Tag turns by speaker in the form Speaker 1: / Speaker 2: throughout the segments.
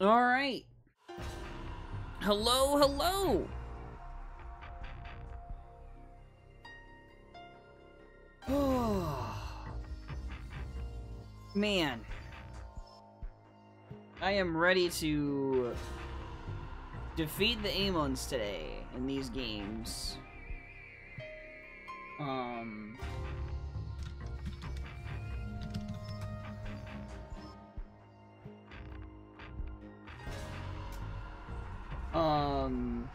Speaker 1: All right. Hello, hello. Man. I am ready to defeat the Amons today in these games. Um... Um...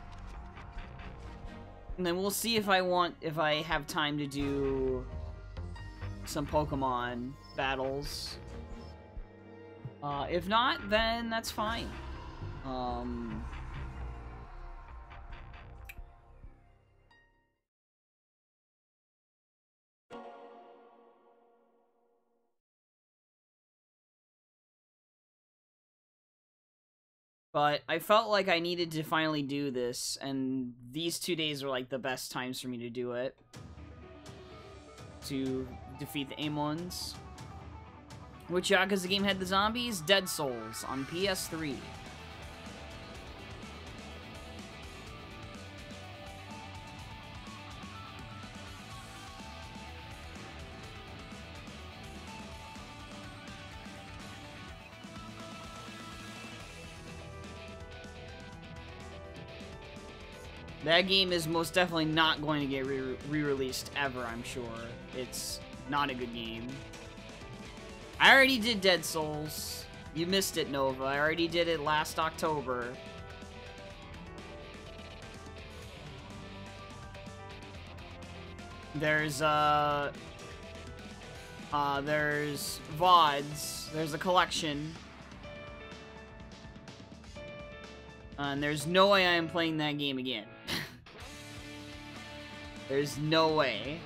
Speaker 1: And then we'll see if I want, if I have time to do some Pokemon battles. Uh, if not, then that's fine. Um... But I felt like I needed to finally do this, and these two days are like the best times for me to do it. To defeat the Amons. Which Yakuza game had the zombies? Dead Souls on PS3. That game is most definitely not going to get re-released re ever, I'm sure. It's not a good game. I already did Dead Souls. You missed it, Nova. I already did it last October. There's, uh... Uh, there's VODs. There's a collection. And there's no way I am playing that game again. There's no way.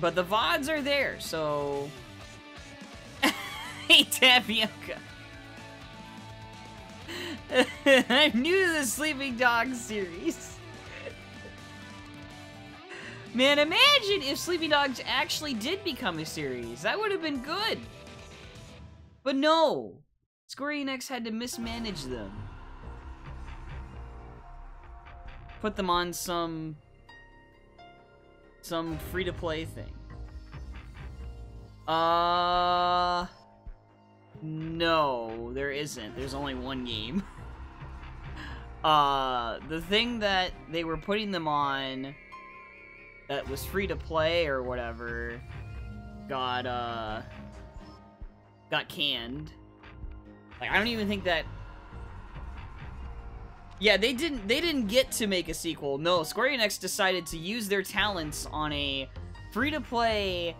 Speaker 1: But the VODs are there, so... hey, Tapioca. I'm new to the Sleeping Dogs series. Man, imagine if Sleeping Dogs actually did become a series. That would have been good. But no. Square Enix had to mismanage them. Put them on some some free-to-play thing. Uh... No, there isn't. There's only one game. uh, the thing that they were putting them on that was free to play or whatever got, uh, got canned. Like, I don't even think that yeah, they didn't they didn't get to make a sequel. No, Square Enix decided to use their talents on a free-to-play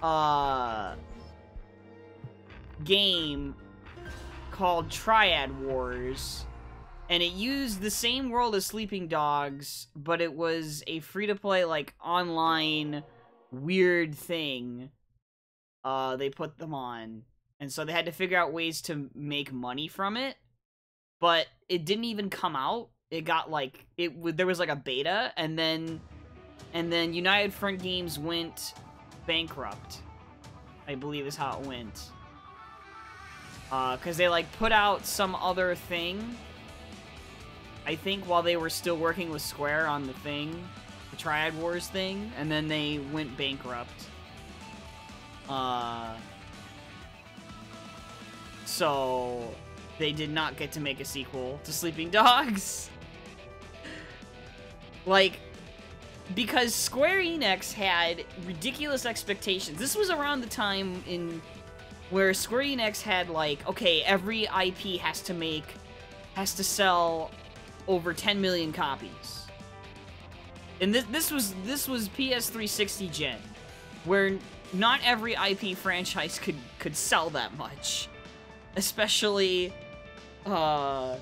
Speaker 1: uh game called Triad Wars. And it used the same world as Sleeping Dogs, but it was a free-to-play like online weird thing. Uh they put them on. And so they had to figure out ways to make money from it but it didn't even come out. It got like it there was like a beta and then and then United Front Games went bankrupt. I believe is how it went. Uh, cuz they like put out some other thing I think while they were still working with Square on the thing, the Triad Wars thing, and then they went bankrupt. Uh so they did not get to make a sequel to Sleeping Dogs. like, because Square Enix had ridiculous expectations. This was around the time in where Square Enix had like, okay, every IP has to make, has to sell over 10 million copies. And this this was this was PS360 gen, where not every IP franchise could could sell that much, especially uh,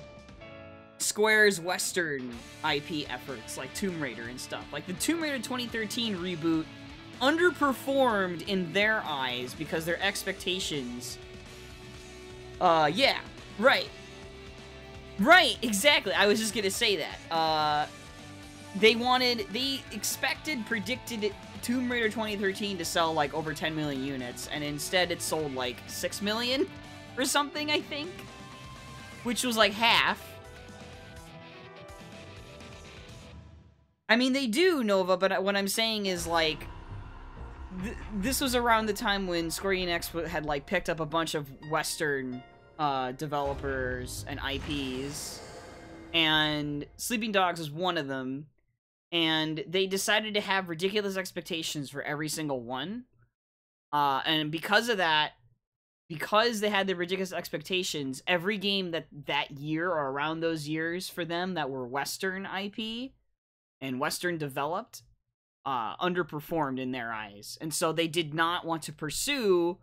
Speaker 1: Square's Western IP efforts, like Tomb Raider and stuff. Like the Tomb Raider 2013 reboot underperformed in their eyes because their expectations. Uh, yeah, right. Right, exactly. I was just gonna say that. Uh, they wanted, they expected, predicted Tomb Raider 2013 to sell like over 10 million units, and instead it sold like 6 million or something, I think. Which was like half. I mean, they do, Nova, but what I'm saying is like, th this was around the time when Square Enix had like picked up a bunch of Western uh, developers and IPs, and Sleeping Dogs was one of them. And they decided to have ridiculous expectations for every single one. Uh, and because of that, because they had the ridiculous expectations, every game that that year or around those years for them that were Western IP and Western developed uh, underperformed in their eyes, and so they did not want to pursue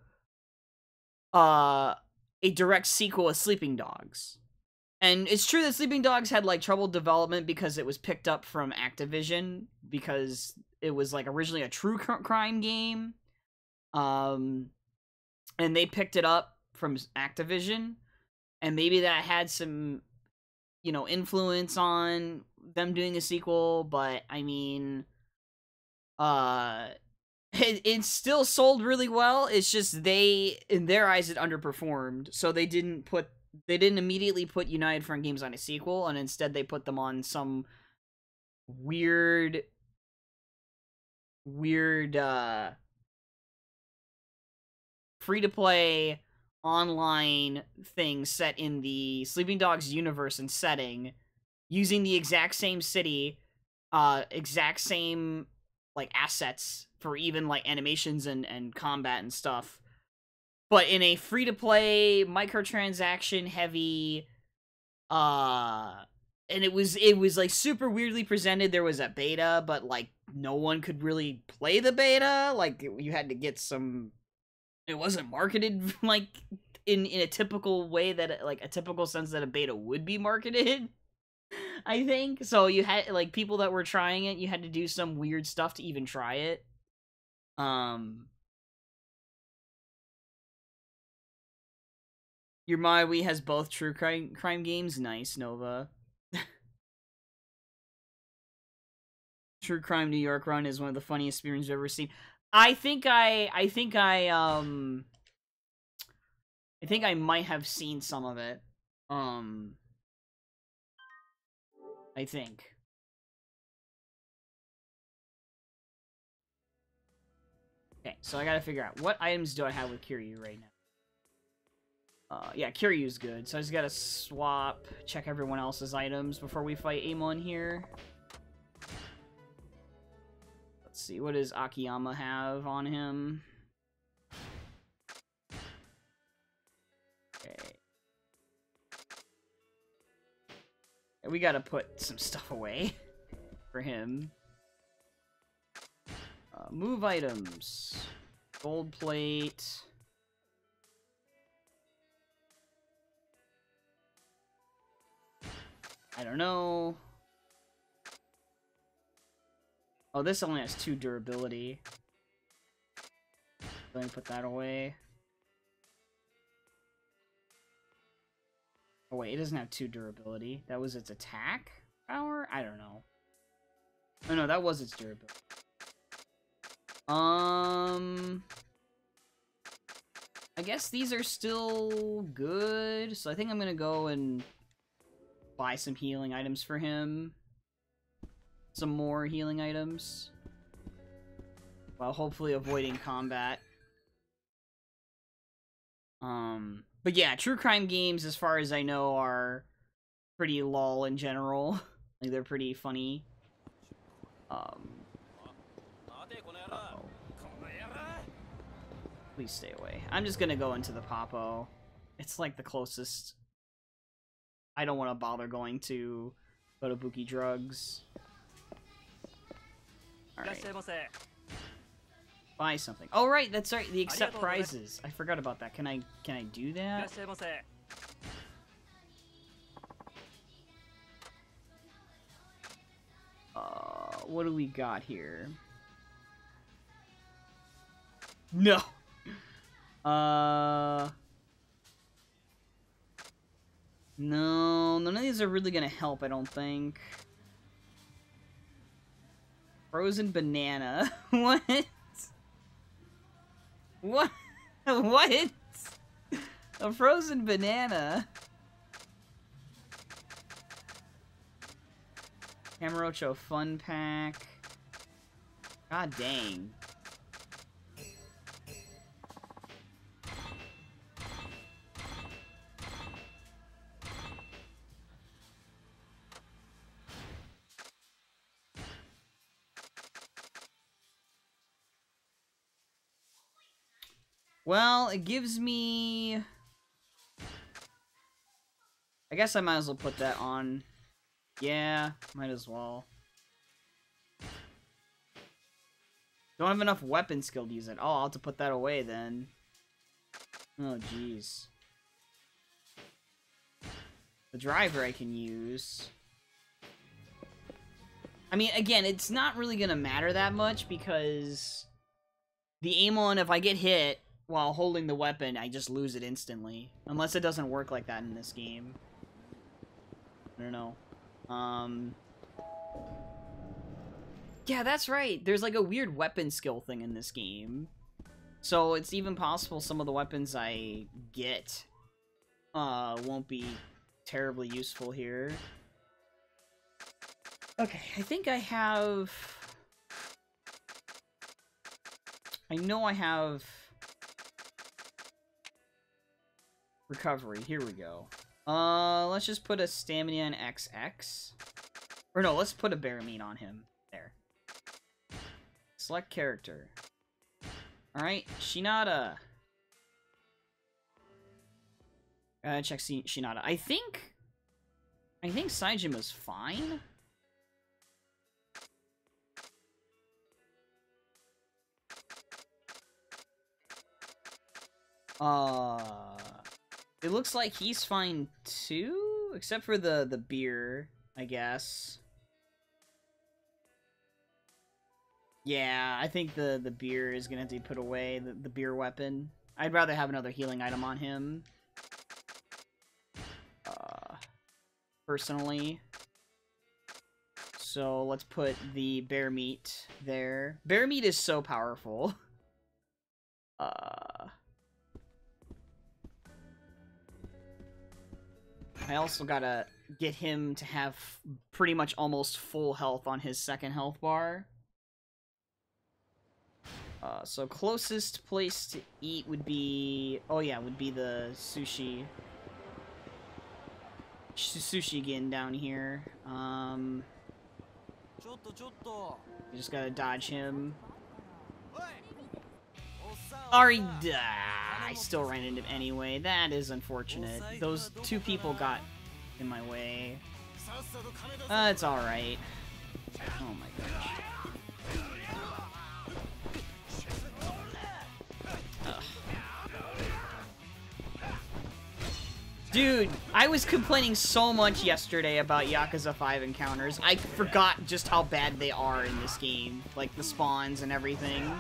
Speaker 1: uh, a direct sequel of Sleeping Dogs. And it's true that Sleeping Dogs had like trouble development because it was picked up from Activision because it was like originally a true crime game. Um and they picked it up from Activision and maybe that had some you know influence on them doing a sequel, but I mean uh it, it still sold really well. It's just they in their eyes it underperformed, so they didn't put they didn't immediately put United Front Games on a sequel, and instead they put them on some weird, weird, uh, free to play online thing set in the Sleeping Dogs universe and setting, using the exact same city, uh, exact same like assets for even like animations and and combat and stuff but in a free to play microtransaction heavy uh and it was it was like super weirdly presented. There was a beta but like no one could really play the beta. Like you had to get some it wasn't marketed like in in a typical way that like a typical sense that a beta would be marketed i think so you had like people that were trying it you had to do some weird stuff to even try it um Your MaiWi has both true crime crime games. Nice, Nova. true crime New York Run is one of the funniest experiences I've ever seen. I think I I think I um I think I might have seen some of it. Um I think. Okay, so I gotta figure out what items do I have with Kiryu right now. Uh, yeah, Kiryu's good, so I just gotta swap, check everyone else's items before we fight Amon here. Let's see, what does Akiyama have on him? Okay. We gotta put some stuff away for him. Uh, move items. Gold plate. I don't know. Oh, this only has two durability. Let me put that away. Oh wait, it doesn't have two durability. That was its attack power? I don't know. Oh no, that was its durability. Um... I guess these are still good, so I think I'm gonna go and buy some healing items for him. Some more healing items. While hopefully avoiding combat. Um, but yeah, true crime games, as far as I know, are pretty lol in general. like, they're pretty funny. Um. Please stay away. I'm just gonna go into the Poppo. It's like the closest I don't want to bother going to Kotobuki Drugs. Alright. Buy something. Oh right, that's right. The accept prizes. I forgot about that. Can I can I do that? Uh, what do we got here? No. Uh. No, none of these are really gonna help, I don't think. Frozen banana. what? What? what? A frozen banana? Kamurocho Fun Pack. God dang. Well, it gives me... I guess I might as well put that on. Yeah, might as well. Don't have enough weapon skill to use it. Oh, I'll have to put that away then. Oh, jeez. The driver I can use. I mean, again, it's not really going to matter that much because the aim on, if I get hit while holding the weapon, I just lose it instantly. Unless it doesn't work like that in this game. I don't know. Um... Yeah, that's right. There's like a weird weapon skill thing in this game. So it's even possible some of the weapons I get uh, won't be terribly useful here. Okay, I think I have... I know I have... Recovery. Here we go. Uh, let's just put a Staminan XX. Or no, let's put a meat on him. There. Select character. Alright, Shinada. Uh, check Shinada. I think... I think Saejima's fine. Uh... It looks like he's fine too, except for the, the beer, I guess. Yeah, I think the, the beer is gonna have to be put away, the, the beer weapon. I'd rather have another healing item on him. Uh, personally. So let's put the bear meat there. Bear meat is so powerful. Uh... I also gotta get him to have pretty much almost full health on his second health bar. Uh, so closest place to eat would be... Oh yeah, would be the sushi. Sushi again down here. Um... You just gotta dodge him. Ari, I still ran into him anyway. That is unfortunate. Those two people got in my way. Uh, it's alright. Oh my gosh. Dude, I was complaining so much yesterday about Yakuza 5 encounters. I forgot just how bad they are in this game. Like, the spawns and everything.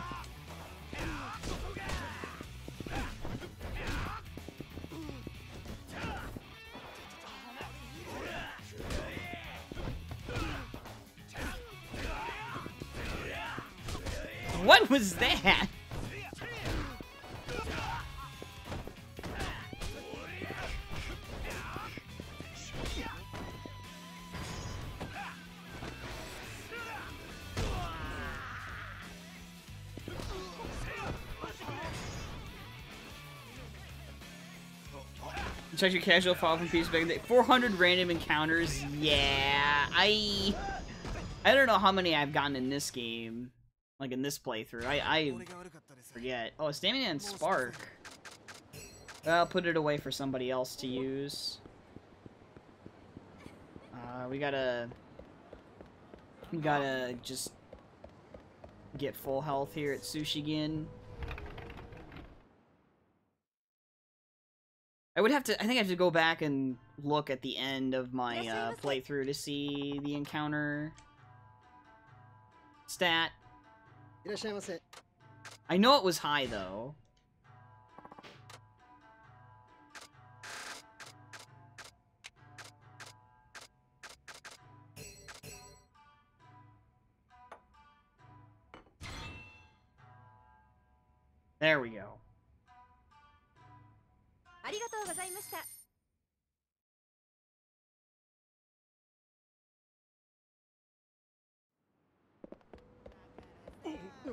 Speaker 1: What was that? Check your casual file from Peace Big 400 random encounters. Yeah, I I don't know how many I've gotten in this game. Like in this playthrough. I, I forget. Oh, Staminan Spark. I'll put it away for somebody else to use. Uh, we gotta... We gotta just get full health here at Sushigin. I would have to, I think I have to go back and look at the end of my uh, playthrough to see the encounter stat. I know it was high, though. There we go.
Speaker 2: ありがとうございました。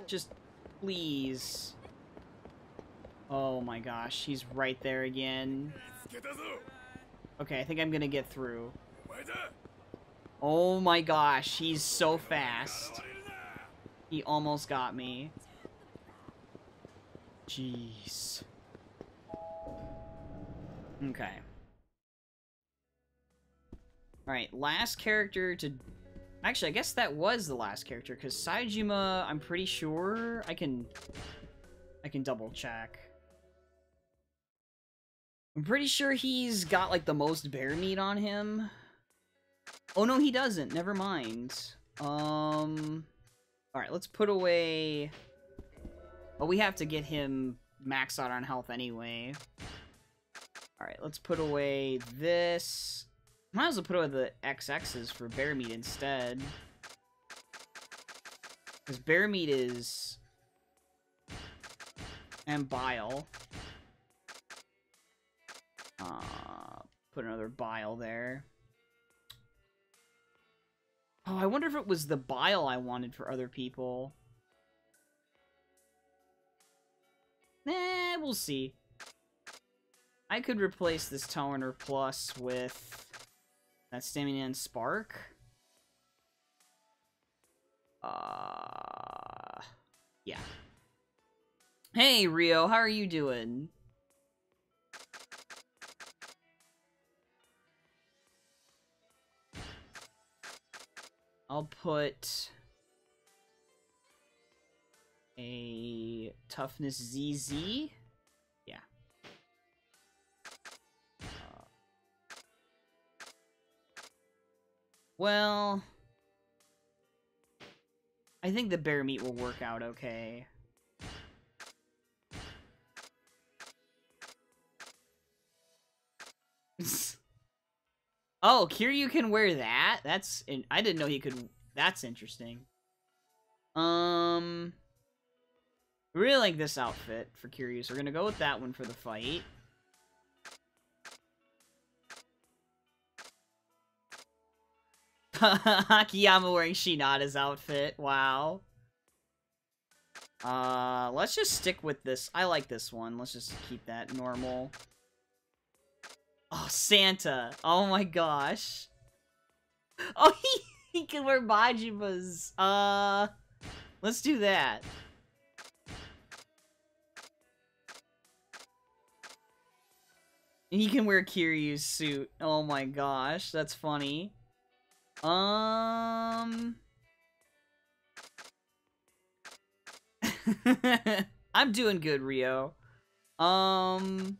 Speaker 1: Just please. Oh my gosh, he's right there again. Okay, I think I'm gonna get through. Oh my gosh, he's so fast. He almost got me. Jeez. Okay. Alright, last character to... Actually, I guess that was the last character, because Saejima, I'm pretty sure I can... I can double check. I'm pretty sure he's got, like, the most bear meat on him. Oh, no, he doesn't. Never mind. Um... Alright, let's put away... Well, we have to get him maxed out on health anyway. Alright, let's put away this. Might as well put away the XXs for bear meat instead. Because bear meat is... And bile. Uh, put another bile there. Oh, I wonder if it was the bile I wanted for other people. Eh, we'll see. I could replace this Tauriner Plus with that Staminan Spark. Uh, yeah. Hey, Rio, how are you doing? I'll put a toughness ZZ. Well, I think the bear meat will work out okay. oh, Kiryu can wear that? That's in I didn't know he could that's interesting. Um really like this outfit for Kiryu. We're gonna go with that one for the fight. Akiyama wearing Shinada's outfit. Wow. Uh, let's just stick with this. I like this one. Let's just keep that normal. Oh, Santa. Oh my gosh. Oh, he, he can wear Majima's. Uh, let's do that. He can wear Kiryu's suit. Oh my gosh, that's funny. Um... I'm doing good, Rio. Um...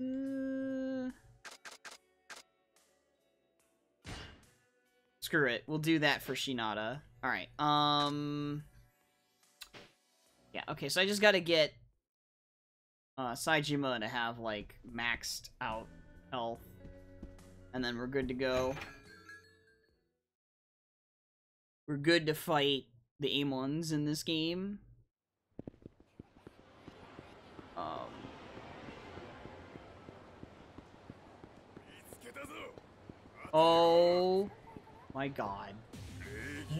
Speaker 1: Uh... Screw it. We'll do that for Shinada. Alright, um... Yeah, okay, so I just gotta get uh, Saejima to have, like, maxed out health. And then we're good to go. We're good to fight the Amons in this game. Um... Oh my god.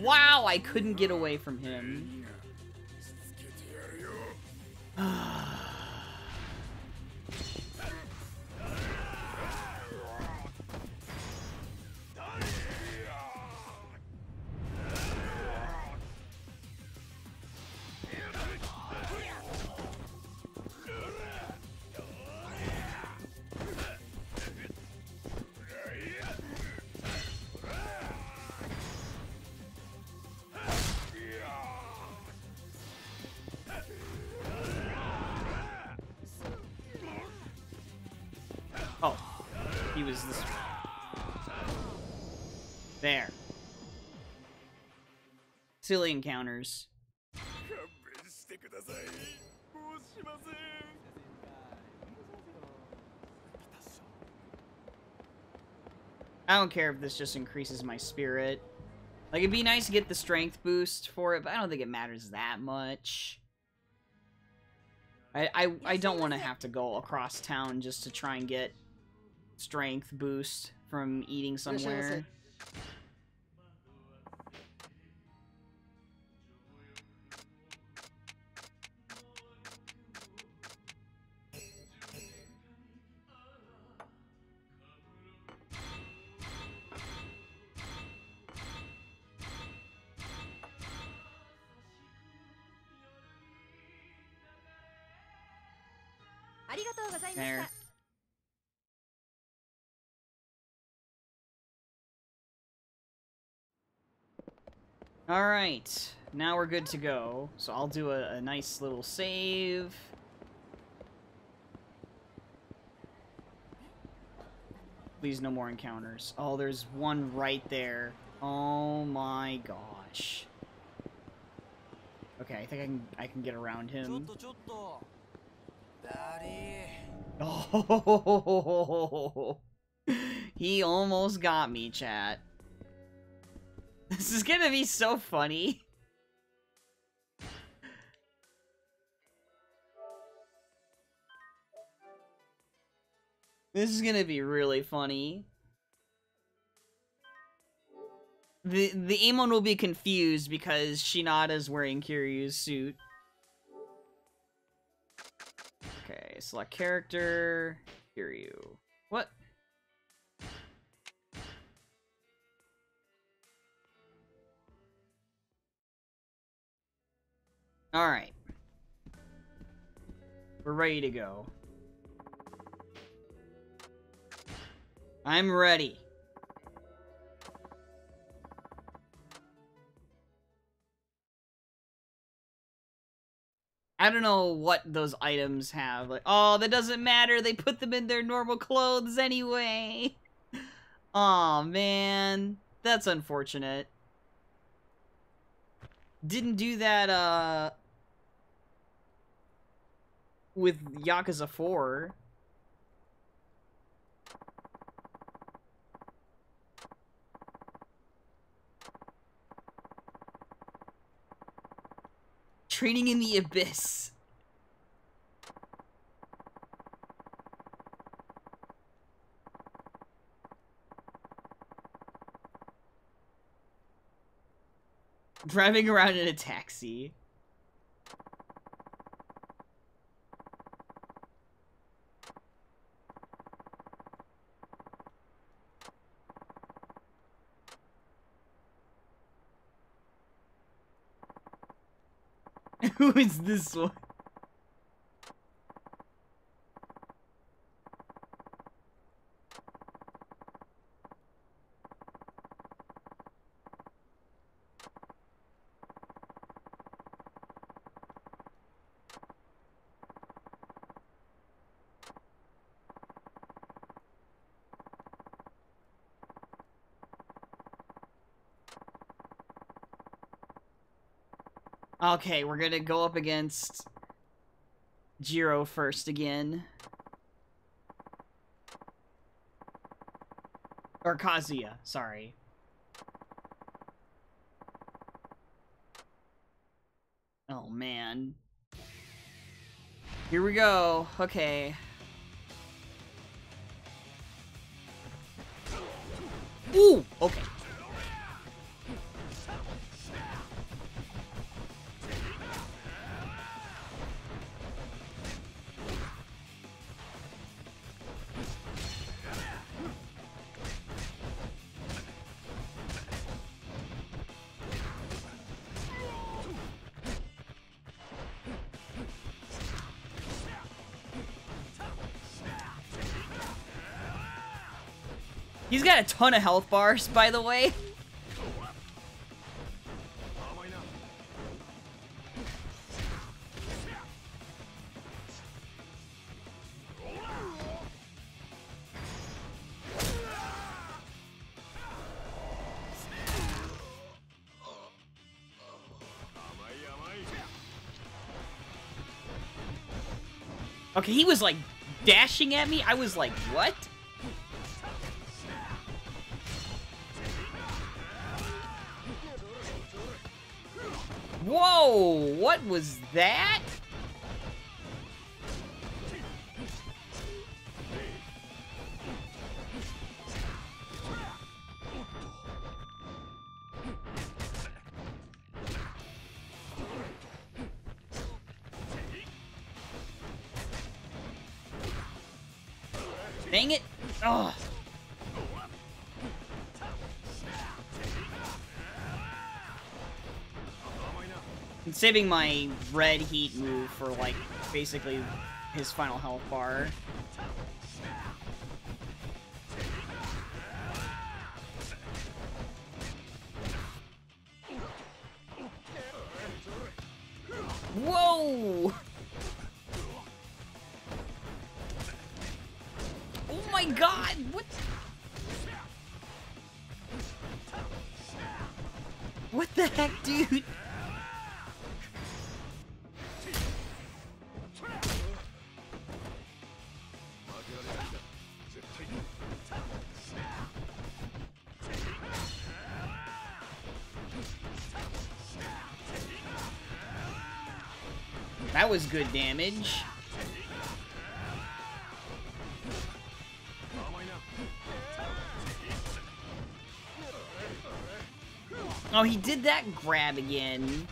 Speaker 1: Wow, I couldn't get away from him. Silly encounters. I don't care if this just increases my spirit. Like, it'd be nice to get the strength boost for it, but I don't think it matters that much. I, I, I don't want to have to go across town just to try and get strength boost from eating somewhere. Alright, now we're good to go. So I'll do a, a nice little save. Please, no more encounters. Oh, there's one right there. Oh my gosh. Okay, I think I can I can get around him. Oh, he almost got me, chat. This is gonna be so funny. This is gonna be really funny. The the Amon will be confused because Shinada's wearing Kiryu's suit. Okay, select character, Kiryu. What? Alright. We're ready to go. I'm ready. I don't know what those items have. Like, oh, that doesn't matter. They put them in their normal clothes anyway. oh man. That's unfortunate. Didn't do that, uh... With Yakuza 4. Training in the Abyss. Driving around in a taxi. Is this one? Okay, we're gonna go up against Jiro first again. Or Kazuya, sorry. Oh, man. Here we go. Okay. Ooh! Okay. A ton of health bars, by the way. Okay, he was like dashing at me. I was like, what? Was that? Saving my red heat move for, like, basically his final health bar. That was good damage. Oh, he did that grab again.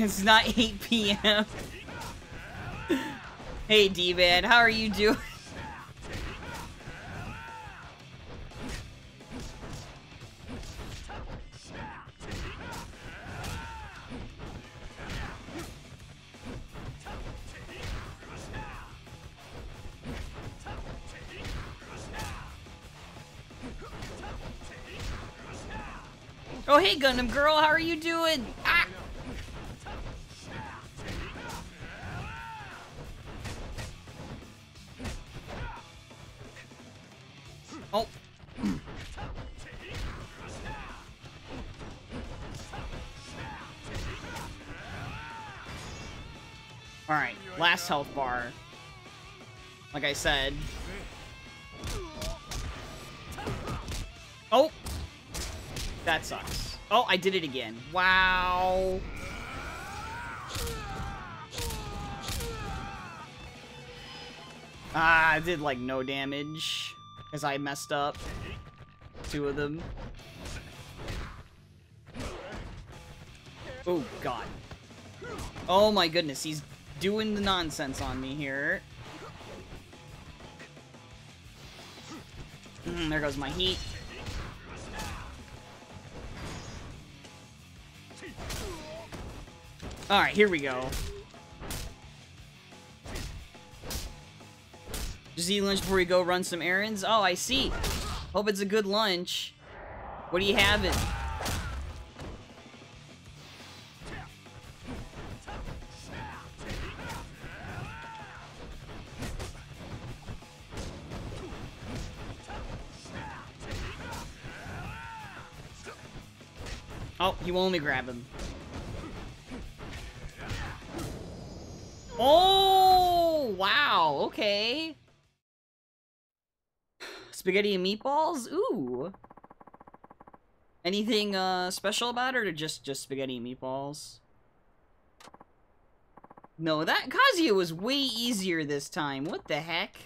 Speaker 1: It's not 8 p.m. hey, D-Man, how are you doing? Oh, hey, Gundam Girl, how are you doing? Last health bar. Like I said. Oh! That sucks. Oh, I did it again. Wow. Ah, I did like no damage. Because I messed up. Two of them. Oh, God. Oh my goodness, he's doing the nonsense on me here. Mm, there goes my heat. Alright, here we go. Just eat lunch before you go run some errands? Oh, I see. Hope it's a good lunch. What are you having? Let me grab him. Oh, wow, okay. Spaghetti and meatballs? Ooh. Anything uh, special about it, or just, just spaghetti and meatballs? No, that Kazuya was way easier this time. What the heck?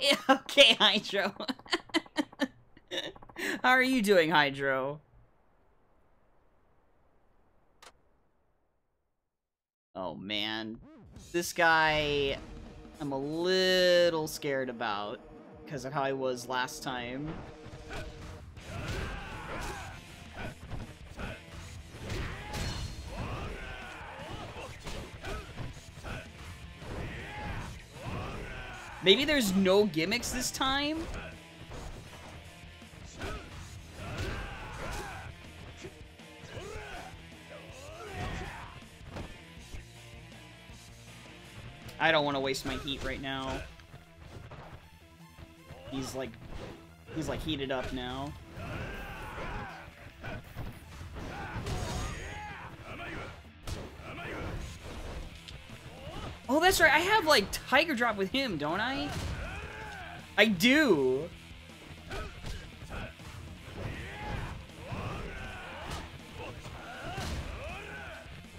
Speaker 1: Yeah, okay, Hydro. How are you doing, Hydro? Oh, man. This guy, I'm a little scared about because of how I was last time. Maybe there's no gimmicks this time? I don't want to waste my heat right now. He's like, he's like heated up now. That's right. I have, like, Tiger Drop with him, don't I? I do.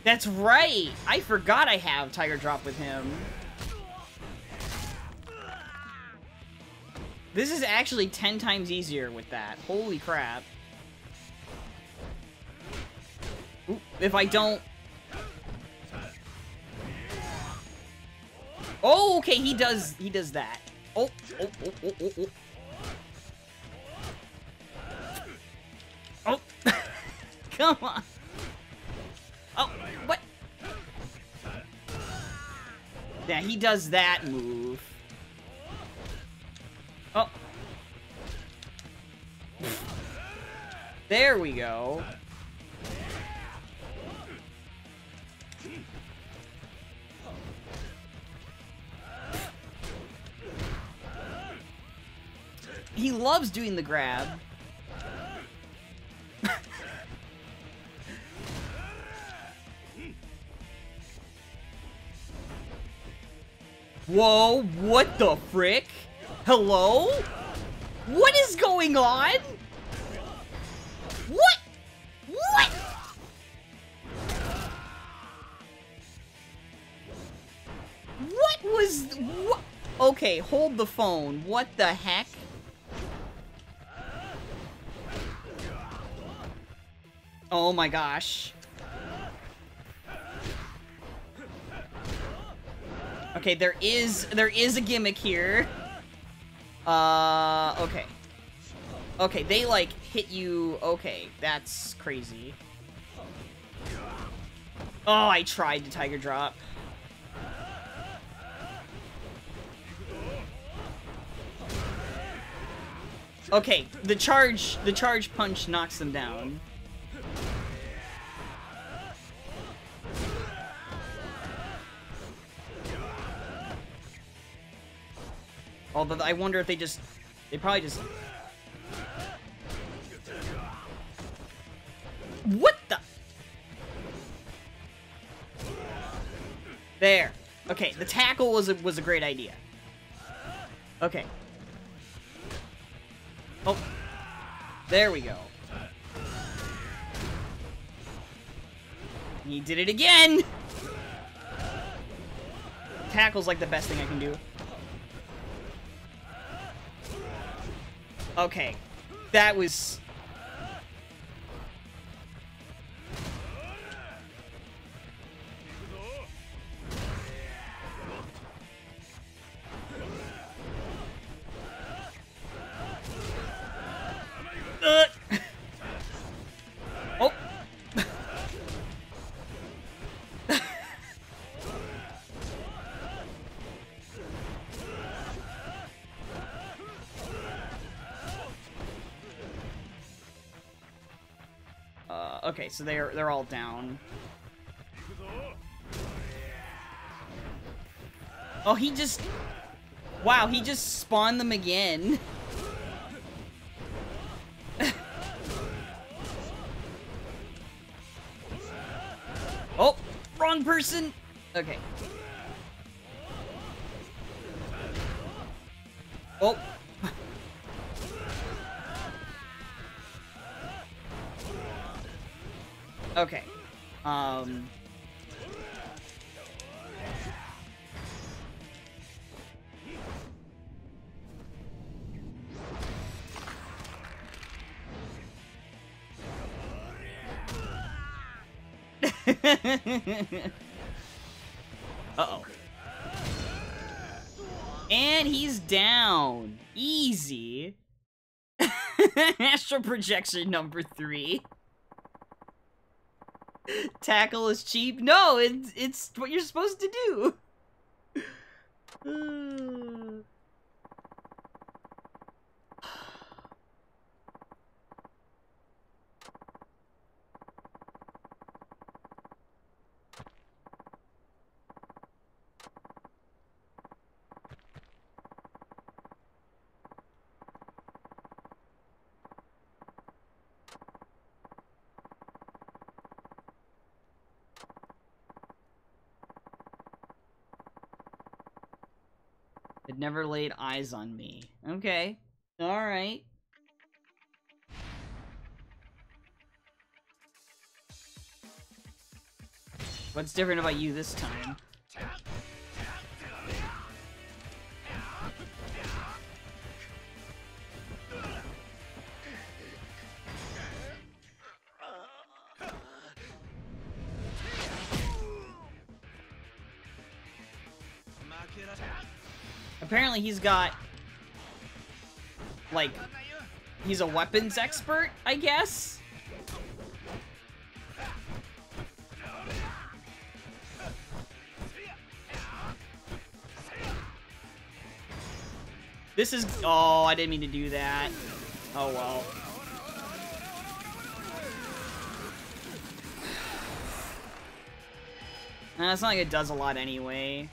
Speaker 1: That's right. I forgot I have Tiger Drop with him. This is actually 10 times easier with that. Holy crap. Ooh, if I don't... Oh, okay, he does, he does that. Oh, oh, oh, oh, oh, oh. Oh, come on. Oh, what? Yeah, he does that move. Oh. There we go. Loves doing the grab. Whoa, what the frick? Hello? What is going on? What? What? What was... Okay, hold the phone. What the heck? Oh my gosh. Okay, there is there is a gimmick here. Uh, okay. Okay, they like hit you. Okay, that's crazy. Oh, I tried to Tiger Drop. Okay, the charge the charge punch knocks them down. Although I wonder if they just... They probably just... What the... There. Okay, the tackle was a, was a great idea. Okay. Oh. There we go. He did it again! Tackle's like the best thing I can do. Okay. That was... so they're they're all down. Oh, he just... Wow, he just spawned them again. oh, wrong person. Okay. Uh-oh. And he's down. Easy. Astral projection number three. Tackle is cheap. No, it's it's what you're supposed to do. never laid eyes on me. Okay. Alright. What's different about you this time? Apparently he's got... Like... He's a weapons expert, I guess? This is... Oh, I didn't mean to do that. Oh, well. Nah, it's not like it does a lot anyway.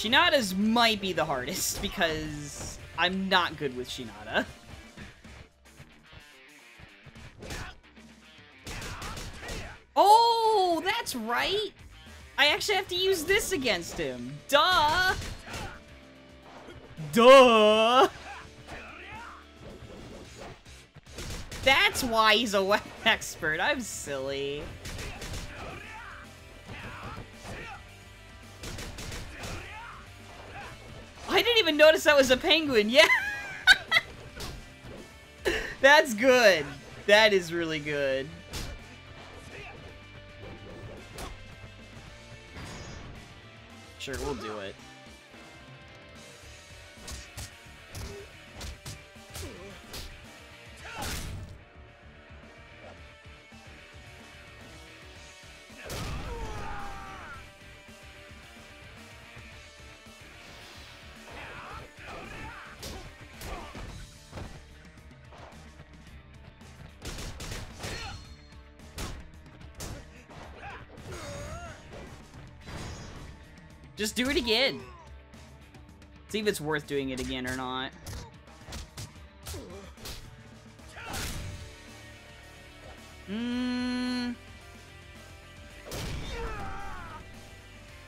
Speaker 1: Shinada's might be the hardest because I'm not good with Shinada. Oh, that's right! I actually have to use this against him. Duh! Duh! That's why he's a web expert. I'm silly. Even notice that was a penguin. Yeah. That's good. That is really good. Sure, we'll do it. Just do it again. See if it's worth doing it again or not. Hmm.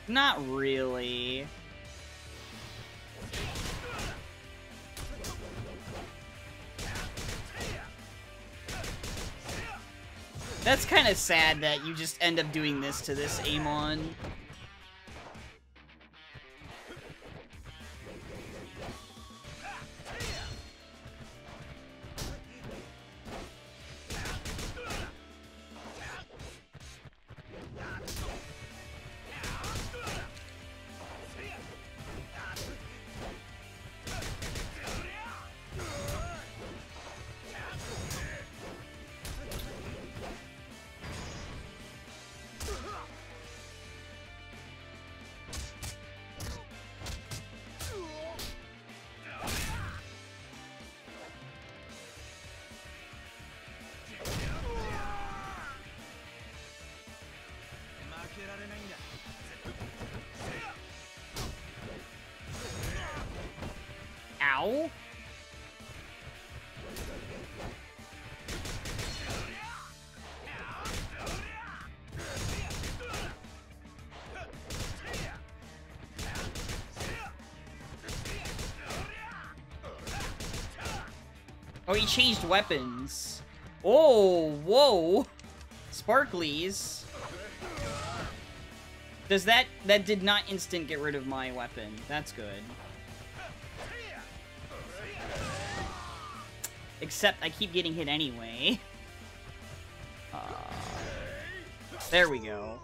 Speaker 1: Not really. That's kind of sad that you just end up doing this to this Amon. Oh, he changed weapons. Oh, whoa. Sparklies. Does that... That did not instant get rid of my weapon. That's good. Except I keep getting hit anyway. Uh, there we go.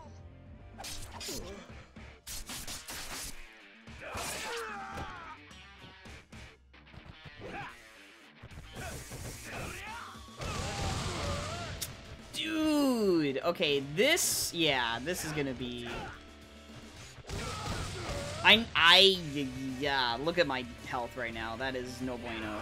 Speaker 1: Dude! Okay, this... Yeah, this is gonna be... I... I... Yeah, look at my health right now. That is no bueno.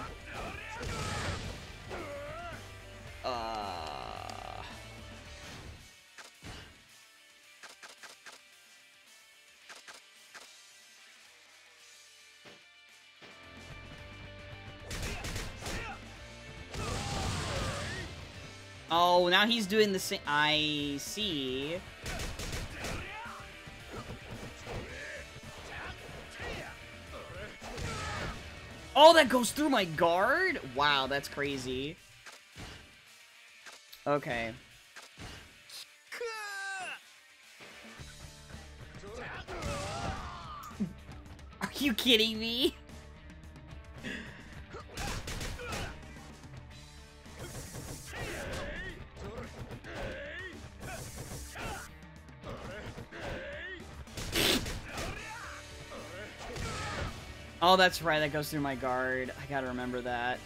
Speaker 1: Now he's doing the same. I see. Oh, that goes through my guard? Wow, that's crazy. Okay. Are you kidding me? Oh, that's right. That goes through my guard. I gotta remember that.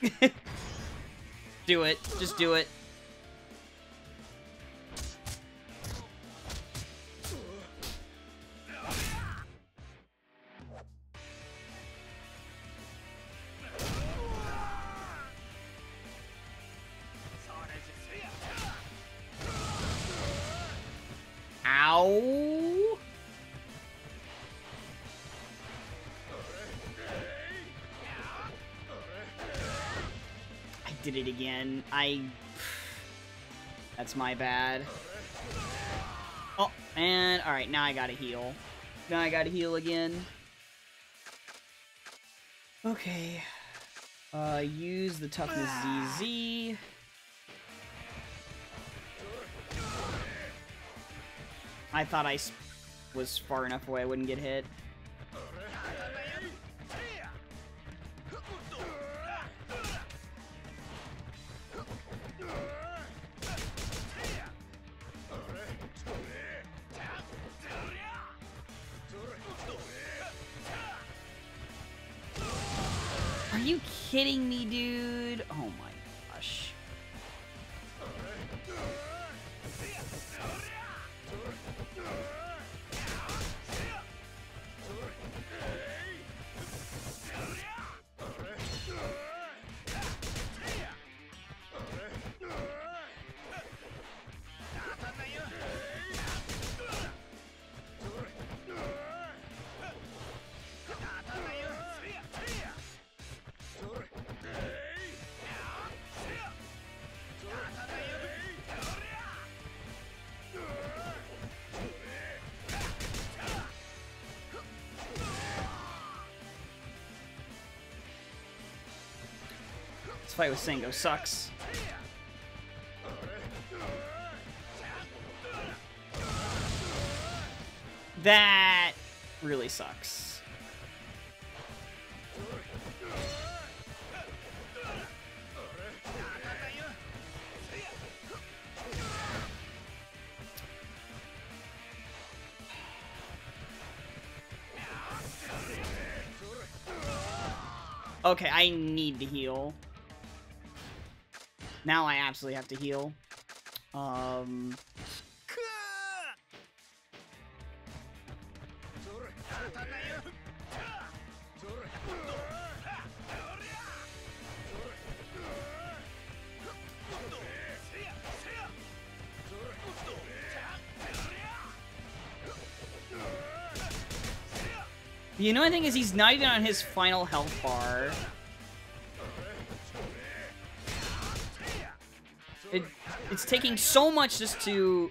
Speaker 1: do it. Just do it. Did it again. I... That's my bad. Oh, and... Alright, now I gotta heal. Now I gotta heal again. Okay. Uh, use the toughness ZZ. I thought I was far enough away I wouldn't get hit. Fight with Sango sucks. That really sucks. Okay, I need to heal. Now I absolutely have to heal. Um... The annoying thing is he's not even on his final health bar. It's taking so much just to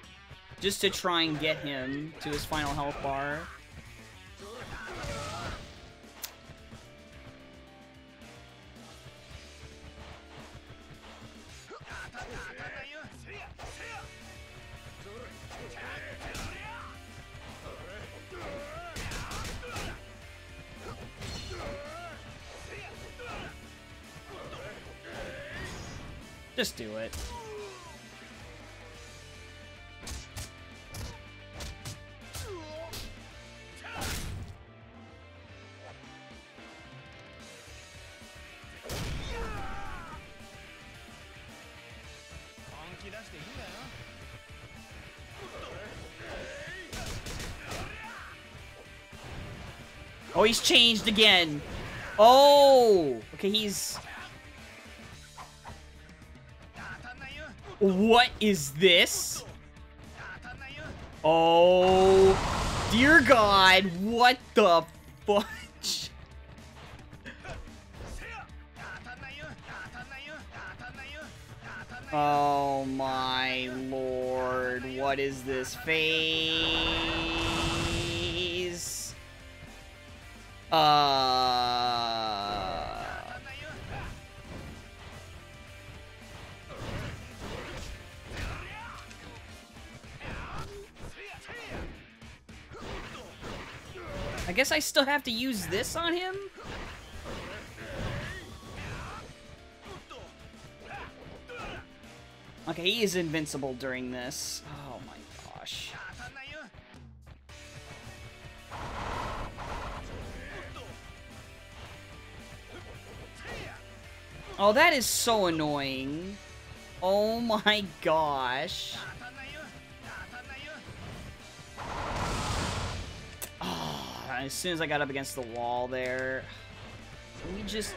Speaker 1: just to try and get him to his final health bar. Just do it. He's changed again. Oh! Okay, he's... What is this? Oh, dear God, what the fudge? Oh my lord, what is this phase? Uh... I guess I still have to use this on him? Okay, he is invincible during this. Oh, that is so annoying. Oh my gosh. Oh, as soon as I got up against the wall there. We just...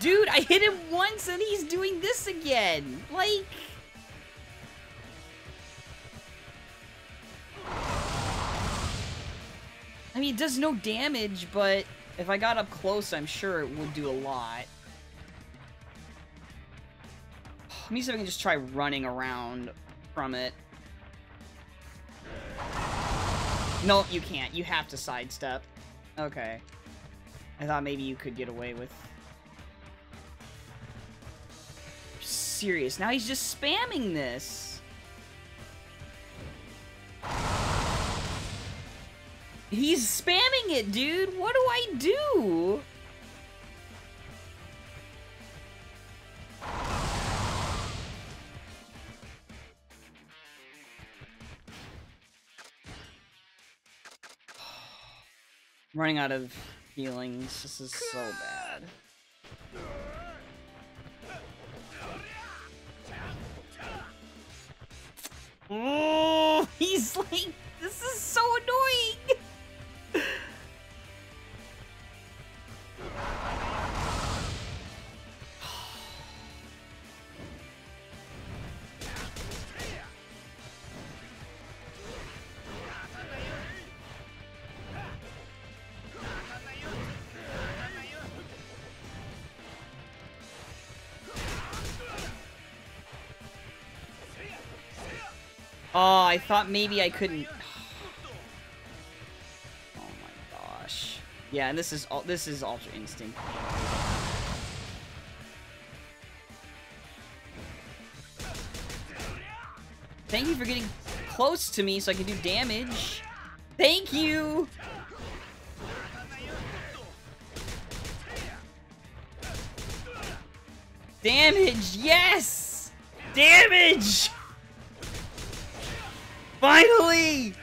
Speaker 1: Dude, I hit him once and he's doing this again. Like... mean, it does no damage, but if I got up close, I'm sure it would do a lot. Let me see if I can just try running around from it. No, you can't. You have to sidestep. Okay. I thought maybe you could get away with... Serious. Now he's just spamming this. He's spamming it, dude. What do I do? I'm running out of feelings. This is so bad. Oh, he's like, this is so annoying. Oh, I thought maybe I couldn't. Oh my gosh. Yeah, and this is all. This is Ultra Instinct. Thank you for getting close to me so I can do damage. Thank you. Damage, yes! Damage! Finally!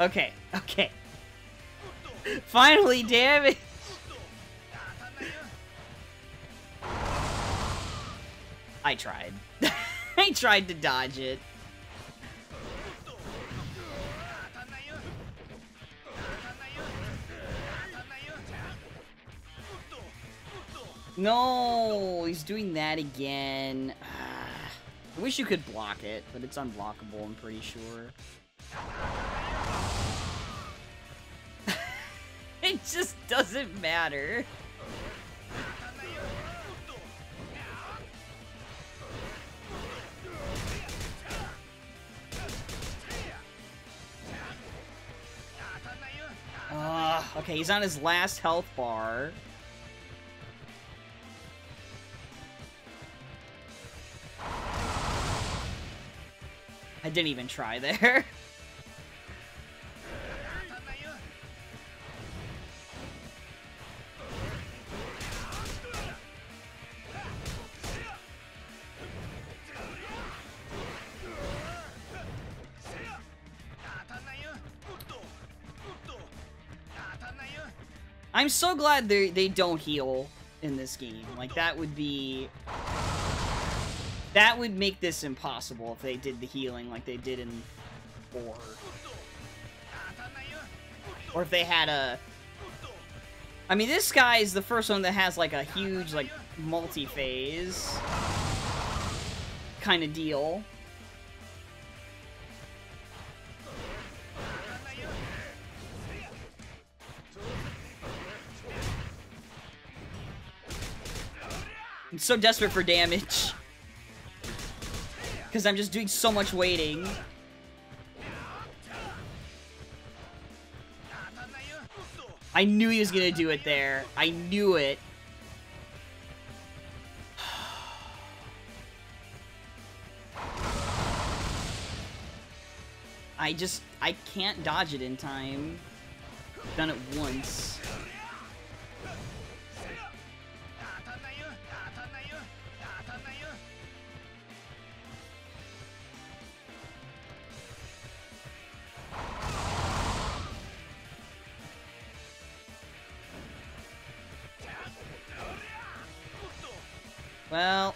Speaker 1: Okay, okay. Finally, damn it! I tried. I tried to dodge it. No, he's doing that again. I wish you could block it, but it's unblockable, I'm pretty sure. it just doesn't matter. Oh, Okay, he's on his last health bar. I didn't even try there. I'm so glad they they don't heal in this game. Like that would be that would make this impossible if they did the healing like they did in 4. Or if they had a I mean, this guy is the first one that has like a huge like multi-phase kind of deal. I'm so desperate for damage. Because I'm just doing so much waiting. I knew he was gonna do it there. I knew it. I just, I can't dodge it in time. Done it once. Well.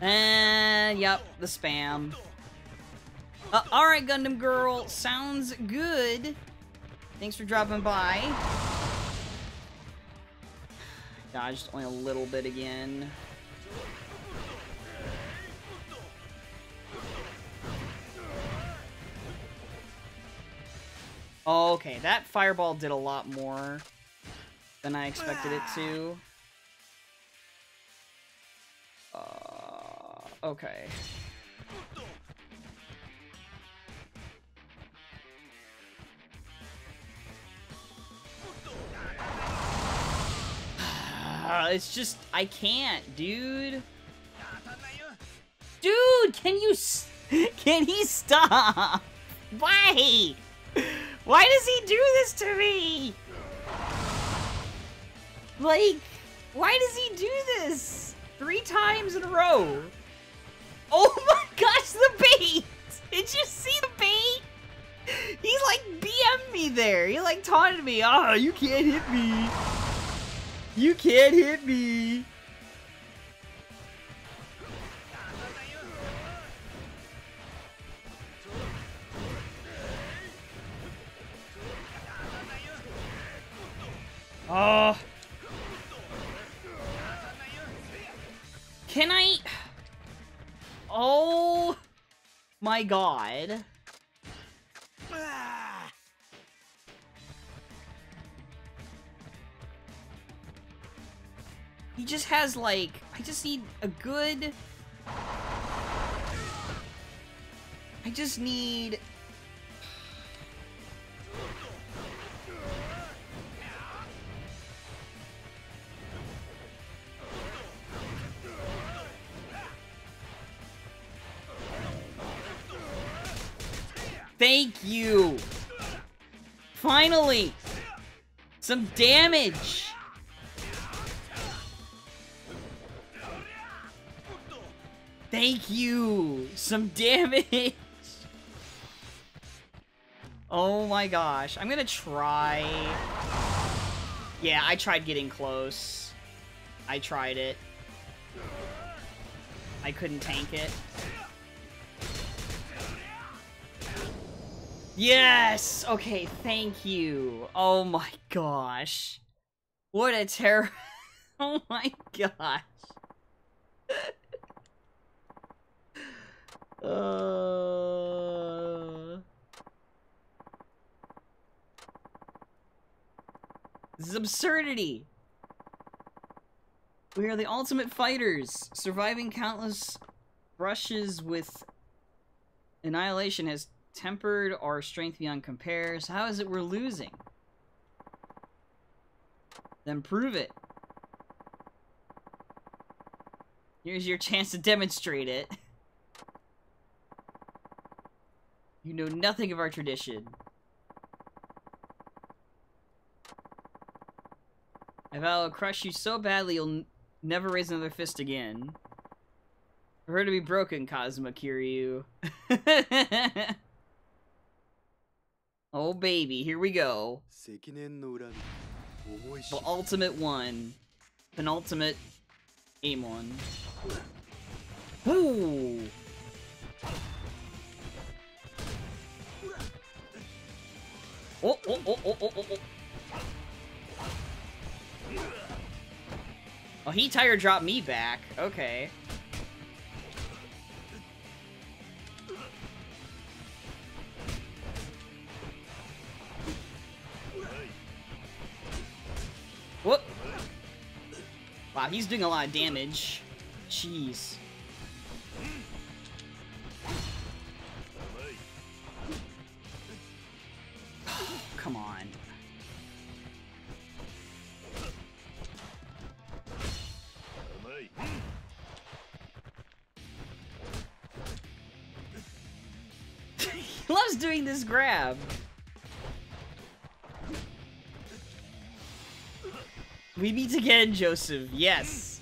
Speaker 1: And, yep, the spam. Uh, Alright, Gundam Girl, sounds good. Thanks for dropping by. Dodged only a little bit again. Okay, that fireball did a lot more than I expected it to. Uh, okay. it's just, I can't, dude. Dude, can you, can he stop? Why? Why does he do this to me? Like, why does he do this? Three times in a row. Oh my gosh, the bait! Did you see the bait? He like BM'd me there. He like taunted me. Oh, you can't hit me. You can't hit me. My god. He just has like, I just need a good... I just need Some damage! Thank you! Some damage! Oh my gosh. I'm gonna try... Yeah, I tried getting close. I tried it. I couldn't tank it. Yes! Okay, thank you. Oh my gosh. What a terror. oh my gosh. uh... This is absurdity. We are the ultimate fighters, surviving countless brushes with annihilation has tempered our strength beyond compares. How is it we're losing? Then prove it. Here's your chance to demonstrate it. You know nothing of our tradition. I vow I'll crush you so badly you'll never raise another fist again. For her to be broken, Kazuma Kiryu. oh baby, here we go. The ultimate one. Penultimate Amon. Ooh! Oh, oh, oh, oh, oh, oh, oh. Oh, he Tiger Dropped me back. Okay. Whoop. Wow, he's doing a lot of damage. Jeez. Come on. he loves doing this grab. We meet again, Joseph. Yes.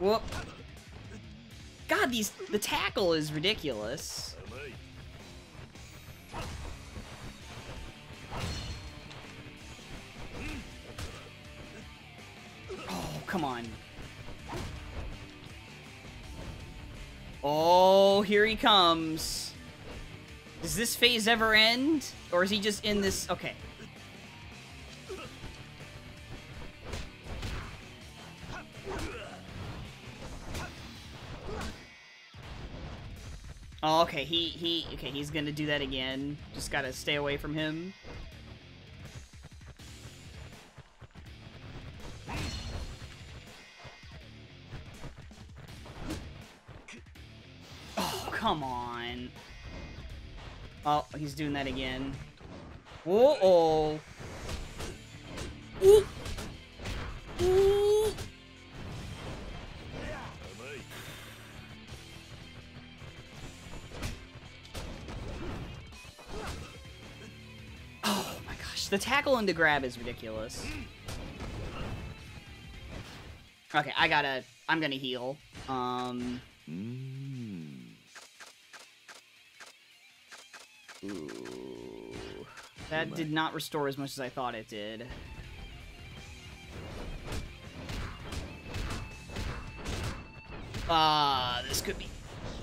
Speaker 1: Whoop. God, these the tackle is ridiculous. Oh, come on. Oh, here he comes. Does this phase ever end? Or is he just in this? Okay. Oh, okay, he, he, okay, he's gonna do that again. Just gotta stay away from him. Oh, come on. Oh, he's doing that again. Uh-oh. Ooh. The tackle and the grab is ridiculous. Okay, I gotta, I'm gonna heal. Um. Ooh. That did not restore as much as I thought it did. Ah, uh, this could be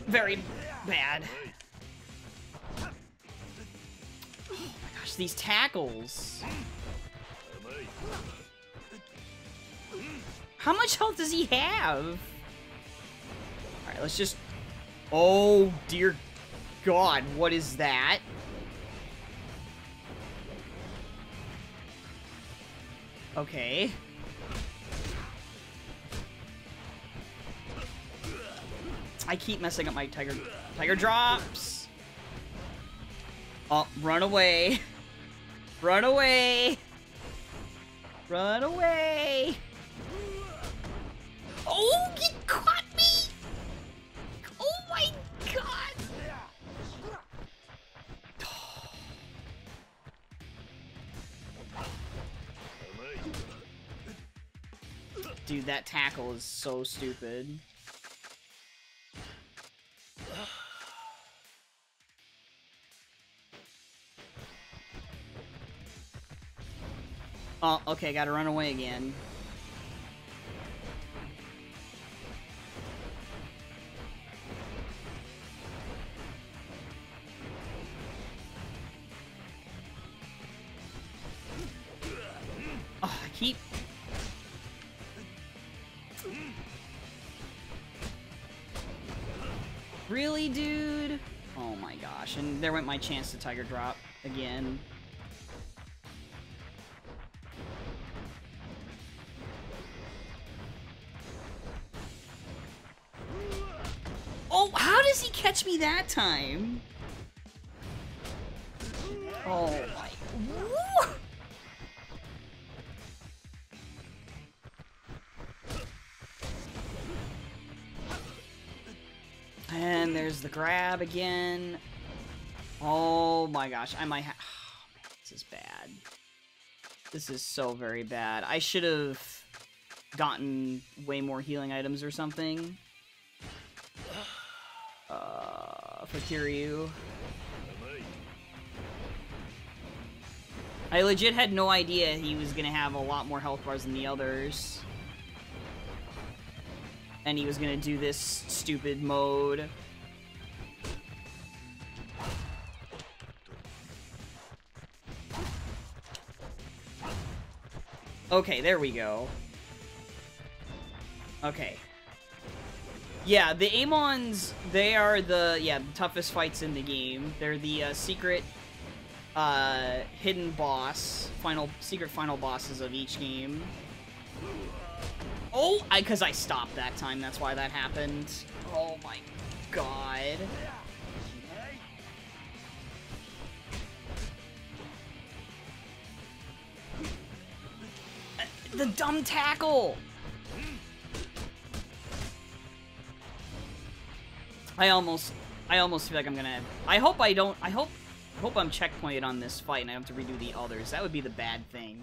Speaker 1: very bad. These tackles. How much health does he have? Alright, let's just... Oh, dear God, what is that? Okay. I keep messing up my tiger tiger drops. Oh, run away. Run away. Run away. Oh, he caught me. Oh my god. Dude, that tackle is so stupid. Oh, okay, gotta run away again. Oh, I keep... Really, dude? Oh my gosh, and there went my chance to Tiger Drop again. Catch me that time? Oh my. Woo! And there's the grab again. Oh my gosh, I might have... Oh, this is bad. This is so very bad. I should have gotten way more healing items or something. Uh, Kiryu. I legit had no idea he was gonna have a lot more health bars than the others. And he was gonna do this stupid mode. Okay, there we go. Okay. Yeah, the Amons, they are the, yeah, the toughest fights in the game. They're the uh, secret, uh, hidden boss, final, secret final bosses of each game. Oh, I because I, I stopped that time, that's why that happened. Oh my god. The dumb tackle! I almost, I almost feel like I'm gonna, I hope I don't, I hope, I hope I'm checkpointed on this fight and I have to redo the others. That would be the bad thing.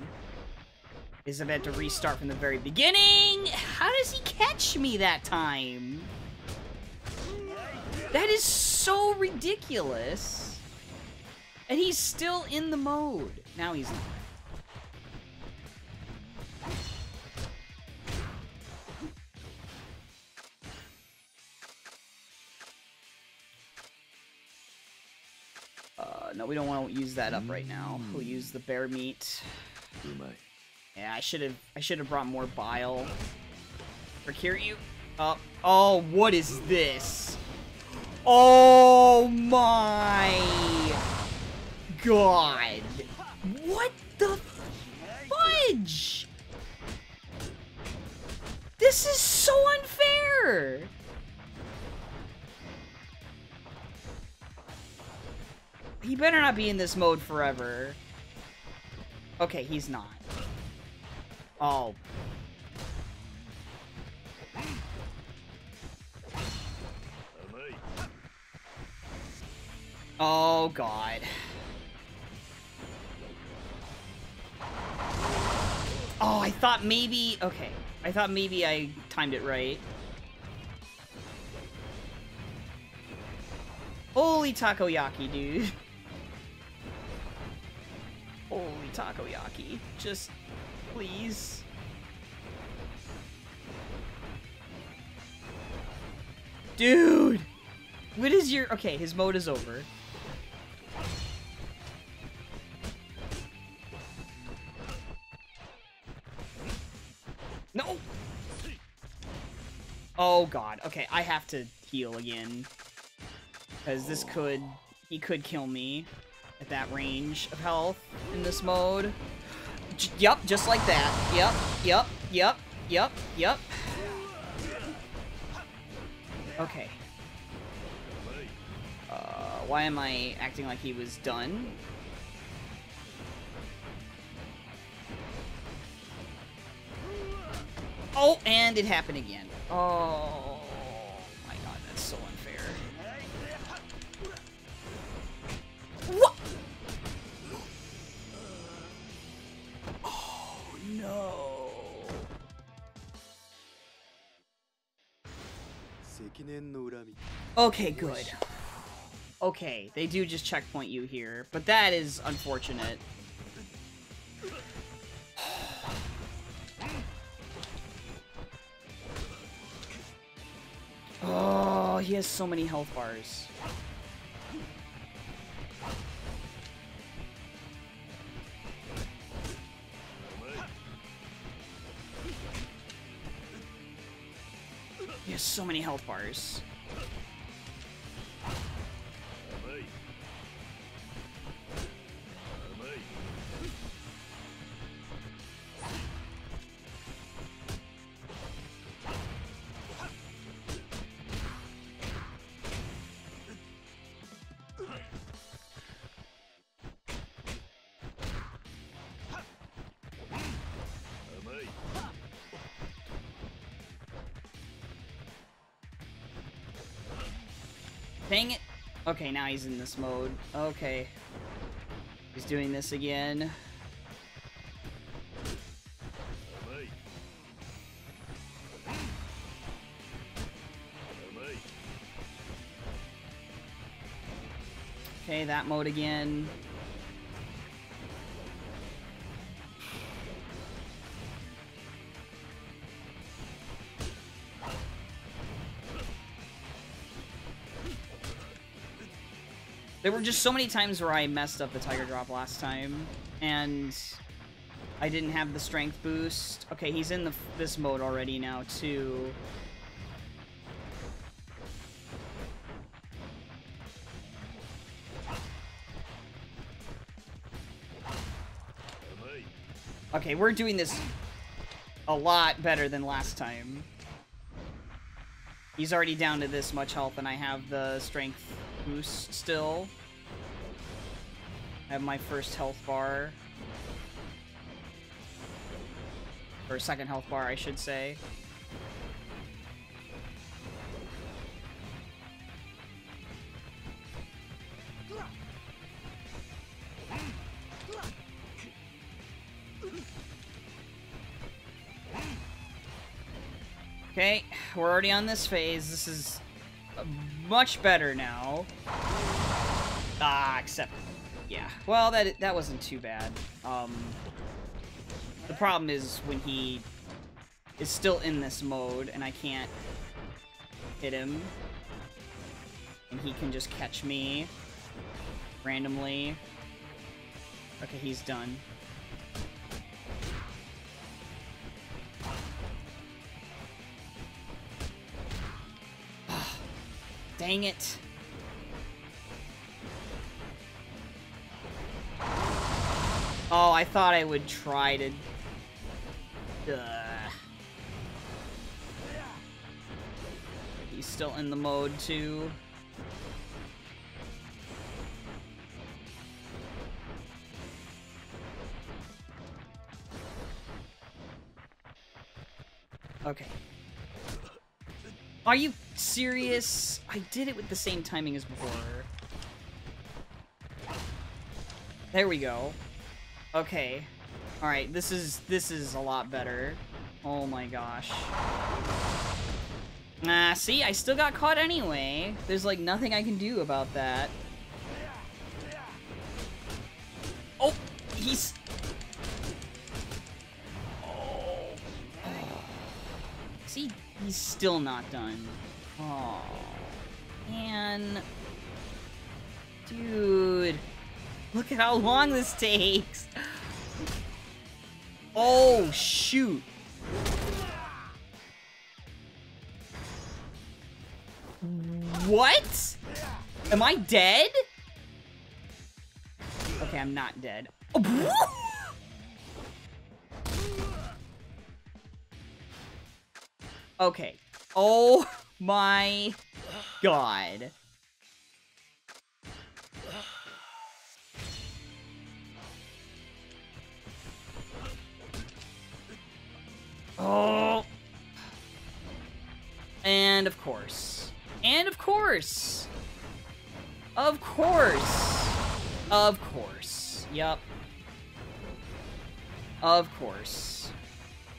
Speaker 1: Is I have to restart from the very beginning? How does he catch me that time? That is so ridiculous. And he's still in the mode. Now he's not. No, we don't want to use that up right now. We'll mm. use the bear meat. Yeah, I should have I should have brought more bile. Procure you. Oh, oh, what is this? Oh my god. What the fudge? This is so unfair. He better not be in this mode forever. Okay, he's not. Oh. Oh, God. Oh, I thought maybe... Okay. I thought maybe I timed it right. Holy takoyaki, dude. Holy takoyaki. Just, please. Dude! What is your... Okay, his mode is over. No! Oh god. Okay, I have to heal again. Because this could... He could kill me at that range of health in this mode. J yep, just like that. Yep, yep, yep, yep, yep. Okay. Uh, why am I acting like he was done? Oh, and it happened again. Oh No. Okay, good. Okay, they do just checkpoint you here, but that is unfortunate. Oh, he has so many health bars. He has so many health bars. Okay, now he's in this mode. Okay. He's doing this again. Okay, that mode again. There were just so many times where I messed up the Tiger Drop last time, and I didn't have the strength boost. Okay, he's in the, this mode already now, too. Okay, we're doing this a lot better than last time. He's already down to this much health, and I have the strength boost still. I have my first health bar. Or second health bar, I should say. Okay, we're already on this phase. This is much better now. Ah, except, yeah. Well, that that wasn't too bad. Um, the problem is when he is still in this mode and I can't hit him. And he can just catch me randomly. Okay, he's done. Dang it. Oh, I thought I would try to... Ugh. He's still in the mode, too. Okay. Are you serious? I did it with the same timing as before. There we go. Okay. Alright, this is this is a lot better. Oh my gosh. Nah, see, I still got caught anyway. There's like nothing I can do about that. Oh, he's... See, he's still not done. Oh, man. Dude. Look at how long this takes. Oh, shoot. What? Am I dead? Okay, I'm not dead. okay. Oh my god. Oh. And of course. And of course. Of course. Of course. Yup. Of course.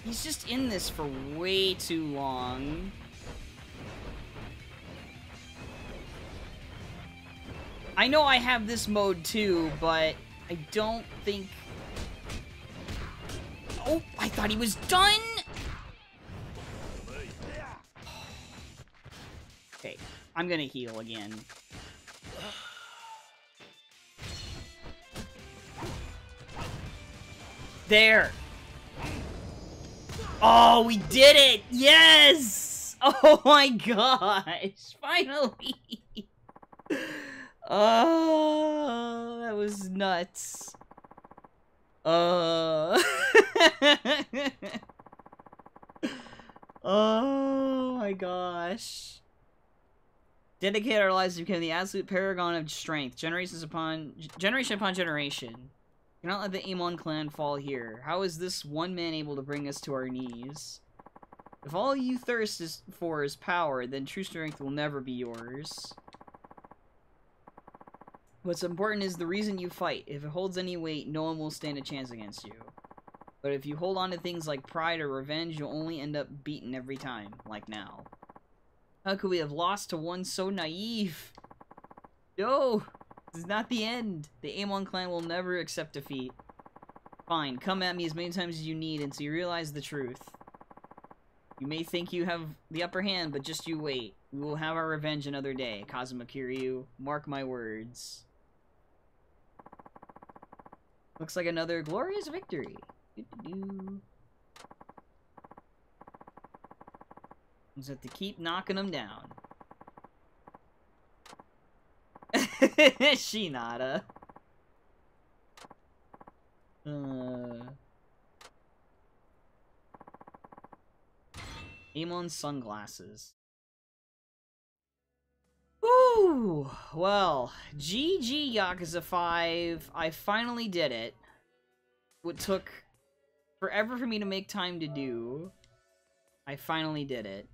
Speaker 1: He's just in this for way too long. I know I have this mode too, but I don't think... Oh, I thought he was done! I'm gonna heal again. There! Oh, we did it! Yes! Oh my gosh! Finally! Oh, that was nuts. Uh. oh my gosh. Dedicate our lives to become the absolute paragon of strength, generations upon generation upon generation. Cannot let the Amon clan fall here. How is this one man able to bring us to our knees? If all you thirst is for is power, then true strength will never be yours. What's important is the reason you fight. If it holds any weight, no one will stand a chance against you. But if you hold on to things like pride or revenge, you'll only end up beaten every time, like now. How could we have lost to one so naive? No! This is not the end. The Amon clan will never accept defeat. Fine, come at me as many times as you need until you realize the truth. You may think you have the upper hand, but just you wait. We will have our revenge another day, Kazuma Kiryu. Mark my words. Looks like another glorious victory. Doo-doo-doo. Just have to keep knocking them down. Shinada. Uh... Amon sunglasses. Ooh, well, GG Yakuza 5. I finally did it. What took forever for me to make time to do. I finally did it.